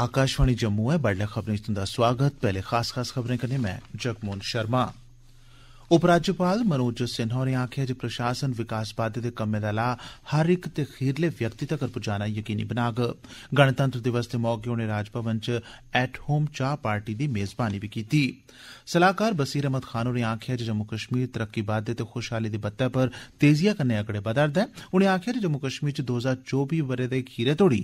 आकाशवाणी जम्मू ऐ बडलै खबरें च तुंदा स्वागत। पैहले खास खास खबरें कन्नै मैं जगमोहन शर्मा। उपराज्यपाल मनोज सिन्हा होरें आखेआ जे प्रशासन विकास बाद्दे दे कम्में दा लाह हर इक ते खीरले व्यक्ति तगर पुजाना यकीनी बनाग गणतंत्र दिवस दे मौके उनें राजभवन च एट होम चाह पार्टी दी मेजबानी बी कीती सलाहकार बसीर अहमद खान होरें आखेआ जे जम्मू कश्मीर तरक्की बाद्दे ते खुशहाली दी बत्तै पर तेजिया कन्नै अगड़े बधा'रदा ऐ उनें आखेआ जे जम्मू कश्मीर च दो हजार चौबी ब'रे दे खीरै तोड़ी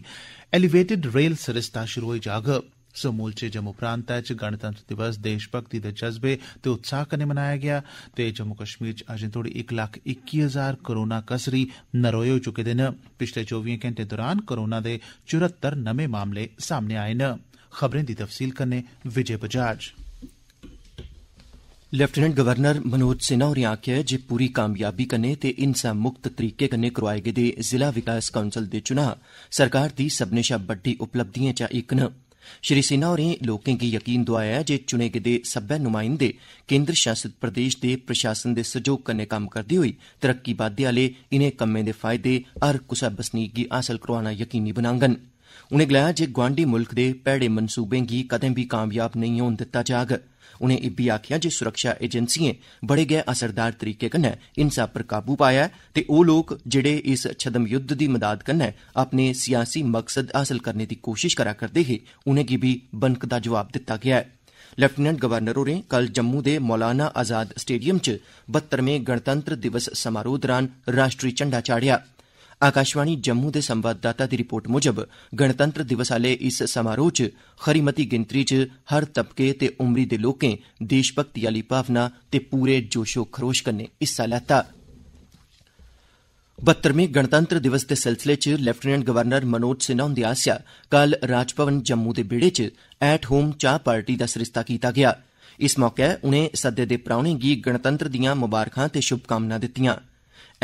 एलिवेटेड रेल सरिस्ता शुरू होई जाग समूलचे जम्मू प्रांतै च गणतंत्र दिवस देशभक्ति दे जज्बे ते उत्साह कन्नै मनाया गेआ ते जम्मू कश्मीर च अजें तोड़ी इक लक्ख इक्की हजार कोरोना कसरी नरोए होई चुके दे न पिछले चौबियें घैंटे दौरान कोरोना दे चुरत्तर नमें मामले सामने आए न खबरें दी तफसील कन्नै विजय बजाज लेफ्टिनेंट गवर्नर मनोज सिन्हा होरें आखेआ जे पूरी कामयाबी कन्नै ते हिंसा मुक्त तरीके कन्नै करोआए गेदे जिला विकास काउंसल दे चुनां सरकार दी सब्मनें शा बड्डी उपलब्धिएं चा इक न श्री सिन्हा होरें लोकें गी यकीन दोआया जे चुने गेदे सब्बै नुमाइंदे केन्द्र शासित प्रदेश दे प्रशासन दे सैह्योग कन्नै कम्म करदे होई तरक्की बाद्दे आह्ले इनें कम्में दे फायदे हर कुसै बसनीक गी हासल करोआना यकीनी बनाङन उनें गलाया जे गोआंडी मुल्ख दे भैड़े मंसूबें गी कदें बी कामयाब नेईं होन दित्ता जाग उनें इब्बी आखेआ जे सुरक्षा एजेंसिएं बड़े गै असरदार तरीके कन्नै हिंसा पर काबू पाया ऐ ते ओह् लोक जेहड़े इस छदम युद्ध दी मदाद कन्नै अपने सियासी मकसद हासल करने दी कोशश करा करदे हे उनेंगी बी बनकदा जवाब दित्ता गेआ ऐ लेफ्टिनेंट गवर्नर होरें कल जम्मू दे मौलाना आजाद स्टेडियम च बहत्तरमें गणतंत्र दिवस समारोह दौरान राष्ट्री झंडा चाढ़ेआ आकाशवाणी जम्मू दे संवाददाता दी रिपोर्ट मुजब गणतंत्र दिवस आह्ले इस समारोह च खरी मती गिनतरी च हर तबके ते उमरी दे लोकें देशभक्ति आह्ली भावना ते पूरे जोशो खरोश कन्नै हिस्सा लैता बहत्तरमें गणतंत्र दिवस दे सिलसिले च लेफ्टिनेंट गवर्नर मनोज सिन्हा हुंदे आसेआ कल राजभवन जम्मू दे बेड़े च एट होम चाह पार्टी दा सरिस्ता कीता गेआ इस मौके उनें सद्दे दे परौह्नें गी गणतंत्र दिआं मुबारखां ते शुभकामनां दित्तिआं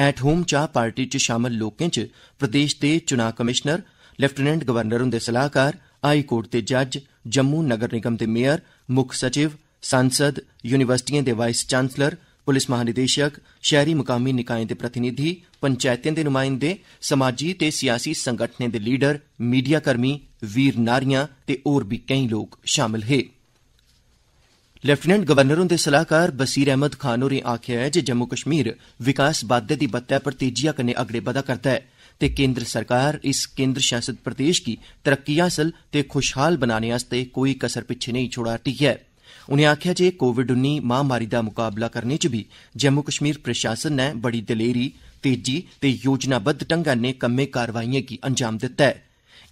एट होम चाह पार्टी च शामल लोकें च प्रदेश दे चुनां कमिशनर लेफ्टिनेंट गवर्नर हुंदे सलाहकार हाई कोर्ट दे जज जम्मू नगर निगम दे मेयर मुक्ख सचिव सांसद यूनिवर्सिटिएं दे वाइस चांसलर पुलिस महानिदेशक शैहरी मुकामी निकाएं दे प्रतिनिधि पंचैतें दे नुमाइंदे समाजी ते सियासी संगठनें दे लीडर मीडियाकर्मी वीर नारियां ते होर बी केई लोक शामल हे लेफ्टिनेंट गवर्नर हुंदे सलाहकार बसीर अहमद खान होरें आखेआ ऐ जे जम्मू कश्मीर विकास बाद्दे दी बत्तै पर तेजिया कन्नै अगड़े बधा करदा ऐ ते केन्द्र सरकार इस केन्द्र शासित प्रदेश गी तरक्की हासल ते खुशहाल बनाने आस्तै कोई कसर पिच्छे नेईं छोड़ा'रदी ऐ उनें आखेआ जे कोविड उन्नी महामारी दा मुकाबला करने च बी जम्मू कश्मीर प्रशासन नै बड़ी दलेरी तेजी ते योजनाबद्ध ढंग्गै नै कम्में कारवाइएं गी अंजाम दित्ता ऐ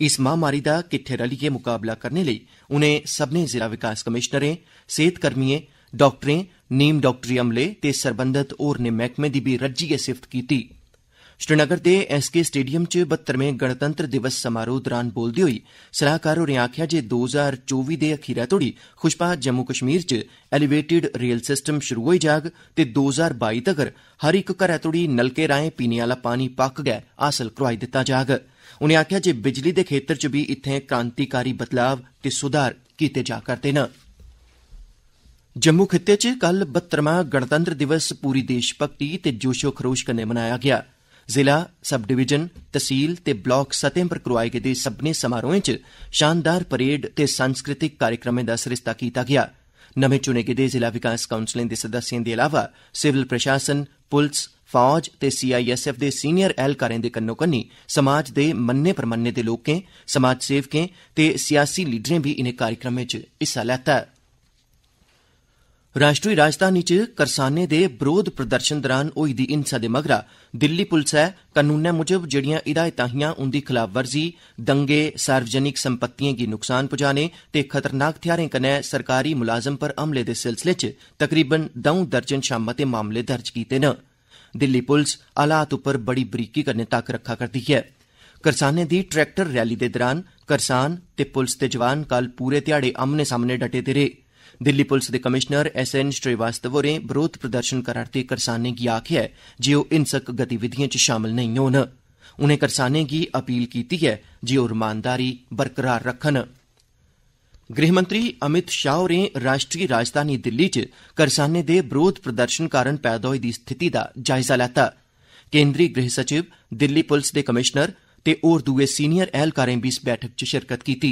इस महामारी दा किट्ठे रलियै मुकाबला करने लेई उनें सब्मनें जिला विकास कमिशनरें सेहतकर्मिएं डाक्टरें नीम डाक्टरी अमले ते सरबंधत होरनें मैह्कमें दी बी रज्जियै सिफ्त कीती श्रीनगर दे एस के स्टेडियम च बहत्तरमें गणतंत्र दिवस समारोह दौरान बोलदे होई सलाहकार होरें आखेआ जे दो हजार चौबी दे अखीरै तोड़ी खुशबा जम्मू कश्मीर च एलिवेटेड रेल सिस्टम शुरू होई जाग ते दो हजार बाई तगर हर इक घरै तोड़ी नलके राएं पीने आह्ला पानी पक्क गै हासल करोआई दित्ता जाग उनें आखेआ जे बिजली दे खेत्तर च बी इत्थें क्रांतिकारी बदलाव ते सुधार कीते जा करदे न जम्मू खित्ते च कल बहत्तरमां गणतंत्र दिवस पूरी देशभक्ति ते जोशो खरोश कन्नै मनाया गेआ जिला सब डिवीजन तहसील ते ब्लाक सतहें पर करोआए गेदे सब्भनें समारोहें च शानदार परेड ते सांस्कृतिक कार्यक्रमें दा सरिस्ता कीता गेआ नमें चुने गेदे जिला विकास काउंसलें दे सदस्यें दे अलावा सिविल प्रशासन पुलस फौज ते सीआईएसएफ दे सीनियर ऐह्लकारें दे कन्नो कन्नी समाज दे मन्ने परमन्ने दे लोकें समाज सेवकें ते सियासी लीडरें बी इनें कार्यक्रमें च हिस्सा लैता राष्ट्री राजधानी च करसानें दे बरोध प्रदर्शन दौरान होई दी हिंसा दे मगरा दिल्ली पुलसै कनूनै मुजब जेड़ियां हिदायतां हियां उंदी खलाफवर्जी दंगे सार्वजनिक संपत्तिएं गी नुकसान पुजाने ते खतरनाक थेहारें कन्नै सरकारी मुलाजम पर हमले दे सिलसिले च तकरीबन दौं दर्जन शा मते मामले दर्ज कीते न दिल्ली पुलस हालात उप्पर बड़ी बरीकी कन्नै तक्क रखा करदी ऐ करसानें दी ट्रैक्टर रैली दे दौरान करसान ते पुलस दे जवान कल पूरे ध्याड़े आमने सामने डटे दे रेह् दिल्ली पुलस दे कमिशनर एस एन श्रीवास्तव होरें बरोध प्रदर्शन करा'रदे करसानें गी आखेआ जे ओह् हिंसक गतिविधिएं च शामल नेईं होन उनें करसानें गी अपील कीती ऐ जे ओह् रमानदारी बरकरार रक्खन गृहमंत्री अमित शाह होरें राष्ट्रीय राजधानी दिल्ली च करसानें दे बरोध प्रदर्शन कारण पैदा होई दी स्थिति दा जायजा लैता केन्द्री गृह सचिव दिल्ली पुलस दे कमिशनर ते होर दुए सीनियर ऐह्लकारें बी इस बैठक च शिरकत कीती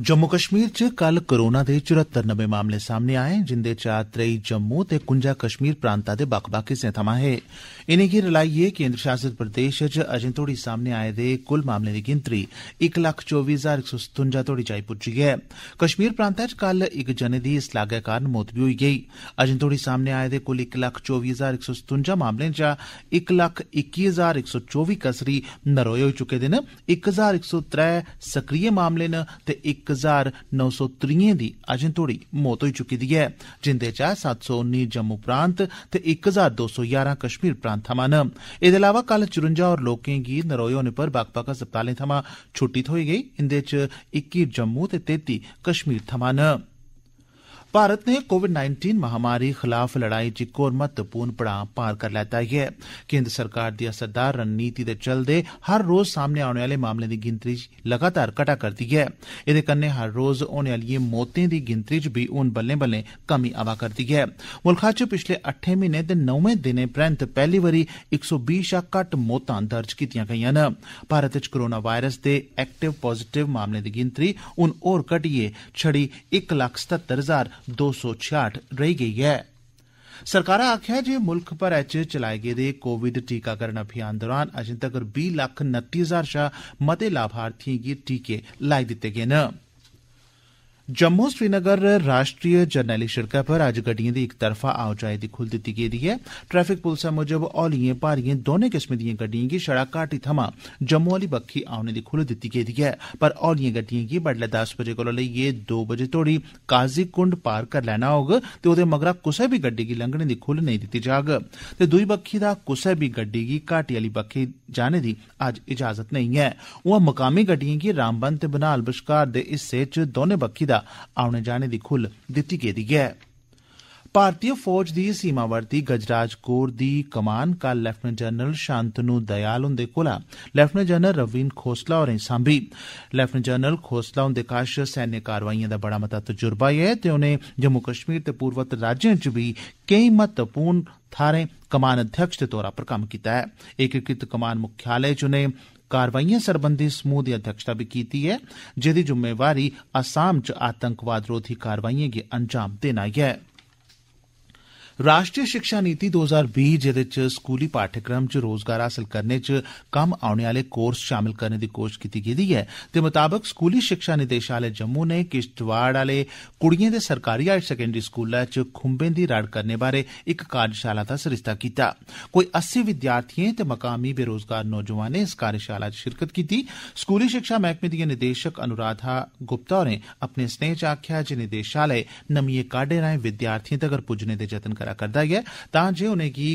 जम्मू थमां सुना'रदे ओ हून बाकी दियां खबरें कन्नै जगमोहन शर्मा जम्मू कश्मीर च कल कोरोना दे चौहत्तर नमें मामले सामने आए जिंदे चा त्रेई जम्मू ते कुंजा कश्मीर प्रांता दे बक्ख बक्ख हिस्सें थमां हे इनेंगी रलाइयै केन्द्र शासित प्रदेश च अजें तोड़ी सामने आए दे कुल मामलें दी गिनतरी इक लक्ख चौबी हजार इक सौ सतुंजा तोड़ी जाई पुज्जी ऐ कश्मीर प्रांतै च कल इक जने दी इस लागै कारण मौत बी होई गेई अजें तोड़ी सामने आए दे कुल इक लक्ख चौबी हजार इक सौ सतुंजा मामलें चा इक लक्ख इक्की हजार इक सौ चौबी कसरी नरोए होई चुके दे न इक हजार इक सौ त्रै सक्रिय मामले न ते इक हजार नौ सौ त्रीएं दी अजें तोड़ी मौत होई चुकी दी ऐ जिंदे चा सत्त सौ उन्नी जम्मू प्रांत ते इक हजार दो सौ यारां कश्मीर प्रांत थमां न एह्दे अलावा कल चुरंजा होर लोकें गी नरोए होने पर बक्ख बक्ख अस्पतालें थमां छुट्टी थ्होई गेई इंदे च इक्की जम्मू ते तेती कश्मीर थमां न भारत ने कोविड नाइन्टीन महामारी खलाफ लड़ाई च इक होर महत्वपूर्ण पड़ां पार करी लैता ऐ केन्द्र सरकार दी असरदार रणनीति दे चलदे हर रोज सामने औने आले मामलें दी गिनतरी लगातार घटा करदी ऐ एदे कन्नै हर रोज होने आलिएं मौतें दी गिनतरी च बी हून बल्लें बल्लें कमी आवा करदी ऐ मुल्खा च पिछले अट्ठे म्हीने ते नौवें दिनें परैंत पैहली बारी इक सौ बीह् शा घट्ट मौतां दर्ज कीतियां गेइयां न भारत च कोरोना वायरस दे एक्टिव पाजिटिव मामलें दी गिनतरी हून होर घटियै छड़ी इक लक्ख सतहत्तर हजार दो सौ छियाठ रेही गेई ऐ सरकारै आखेआ जे मुल्ख भरै च चलाए गेदे कोविड टीकाकरण अभियान दौरान अजें तगर बीह् लक्ख नत्ती हजार शा मते लाभार्थिएं गी टीके लाई दित्ते गे न जम्मू श्रीनगर राष्ट्रीय जरनैली शिड़कै पर अज्ज गड्डिएं दी इक तरफा आओजाई दी खुल्ल दित्ती गेदी ऐ ट्रैफिक पुलसै मुजब हौलिएं भारिएं दौनें किस्में दिएं गड्डिएं गी छड़ा घाटी थमां जम्मू आली बक्खी औने दी खुल्ल दित्ती गेदी ऐ पर हौलिएं गड्डिएं गी बड्डलै दस बजे कोला लेइयै दो बजे तोड़ी काजी कुंड पार करी लैना होग ते ओदे मगरा कुसै बी गड्डी गी लंघने दी खुल्ल नेईं दित्ती जाग ते दुई बक्खी दा कुसै बी गड्डी गी घाटी आली बक्खी जाने दी अज्ज इजाजत नेईं ऐ उआं मकामी गड्डिएं गी रामबन ते बनिहाल बश्कार दे हिस्से च दौनें बक्खी दा औने जाने दी खुल्ल दित्ती गेदी ऐ भारतीय फौज दी सीमावर्ती गजराज कोर दी कमान कल लेफ्टिनेंट जनरल शांतनु दयाल हुंदे Cola lieutenant general Raveen Khosla होरें सांभी लेफ्टिनेंट जनरल खोसला हुंदे कश सैन्य कारवाइएं दा बड़ा मता तजुर्बा ऐ ते उनें जम्मू कश्मीर ते पूर्वोत्तर राज्यें च बी केई महत्वपूर्ण थाहरें कमान अध्यक्ष दे तौरा पर कम्म कीता ऐ एकीकृत कमान मुख्यालय च उनें कारवाइएं सरबंधी समूह दी अध्यक्षता बी कीती ऐ जेदी जुम्मेवारी असम च आतंकवाद रोधी कारवाइएं गी अंजाम देना ऐ राष्ट्रीय शिक्षा नीति 2020 जेदे च स्कूली पाठ्यक्रम च रोजगार हासल करने च कम्म औने आले कोर्स शामल करने दी कोशश कीती गेदी ऐ ते मताबक स्कूली शिक्षा निदेशालय जम्मू ने किश्तवाड़ आले कुड़िएं दे सरकारी हायर सकैंडरी स्कूलै च खुम्बें दी रड़ करने बारै इक कार्यशाला दा सरिस्ता कीता कोई अस्सी विद्यार्थिएं ते मकामी बेरोजगार नौजवानें इस कार्यशाला च शिरकत कीती स्कूली शिक्षा मैह्कमे दियां निदेशक अनुराधा गुप्ता होरें अपने स्नेह च आखेआ जे निदेशालय नमिए काह्डें राएं विद्यार्थिएं तगर पुज्जने दे जतन करै करदा ऐ तां जे उनेंगी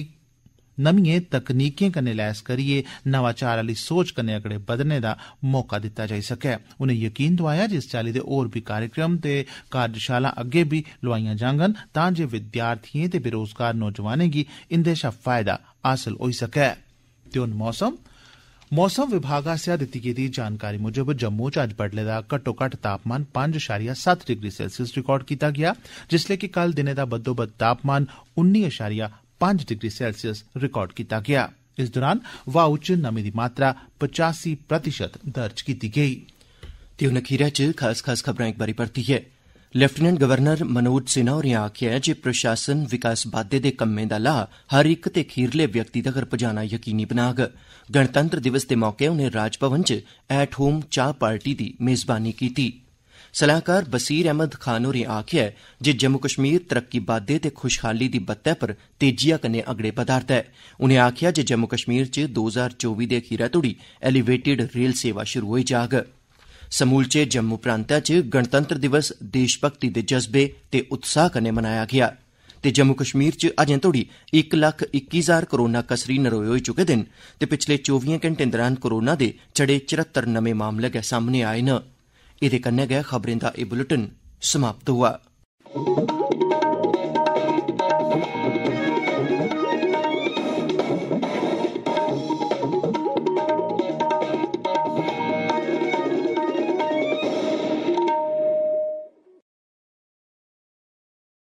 नमिएं तकनीकें कन्नै लैस करियै नवाचार आली सोच कन्नै अगड़े बधने दा मौका दित्ता जाई सकै उनें यकीन दोआया जे इस चाल्ली दे होर बी कार्यक्रम ते कार्यशाला अग्गे बी लोआइयां जांगन तां जे विद्यार्थिएं ते बेरोजगार नौजवानें गी इंदे शा फायदा हासल होई सकै ते हून मौसम विभाग आसेआ दित्ती गेदी जानकारी मुजब, जम्मू च अज्ज बड्डले दा घट्टो घट्ट तापमान पंज अशारिया सत्त डिग्री सेल्सियस रिकार्ड कीता गेआ, जिसलै कि कल दिनै दा बद्दोबद्ध तापमान उन्नी अशारिया पंज डिग्री सेल्सियस रिकार्ड कीता गेआ। इस दौरान वायु च नमी दी मात्रा पचासी प्रतिशत दर्ज कीती गेई। ते हून अखीरै च खास खास खबरां इक बारी परतियै लेफ्टिनेंट गवर्नर मनोज सिन्हा होरें आखेआ ऐ जे प्रशासन विकास बाद्दे दे कम्में दा लाह हर इक ते खीरले व्यक्ति तगर पजाना यकीनी बनाग गणतंत्र दिवस दे मौके उनें राजभवन च एट होम चाह पार्टी दी मेजबानी कीती सलाहकार बसीर अहमद खान होरें आखेआ जे जम्मू कश्मीर तरक्की बाद्दे ते खुशहाली दी बत्तै पर तेजिया कन्नै अगड़े बधा'रदा ऐ उनें आखेआ जे जम्मू कश्मीर च 2024 दे अखीरै तोड़ी एलिवेटेड रेल सेवा शुरु होई जाग समूलचे जम्मू प्रांतै च गणतंत्र दिवस देशभक्ति दे जज्बे ते उत्साह कन्नै मनाया गेआ ते जम्मू कश्मीर च अजें तोड़ी इक लक्ख इक्की हजार कोरोना कसरी नरोए होई चुके दे न ते पिछले चौबिएं घंटें दरान कोरोना दे छड़े चरहत्तर नमें मामले गै सामने आए न एह्दे कन्नै गै खबरें दा एह् बुलेटिन समाप्त हुआ